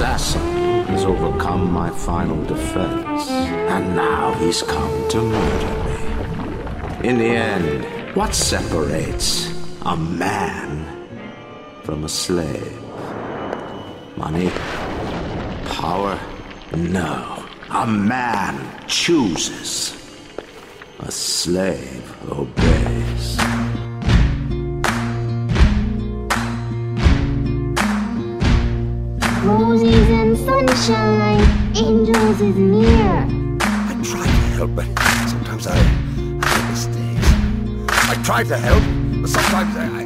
has overcome my final defense, and now he's come to murder me. In the end, what separates a man from a slave? Money? Power? No. A man chooses. A slave obeys. Roses and sunshine, angels is near. I try to help, but sometimes I, make mistakes. I try to help, but sometimes I,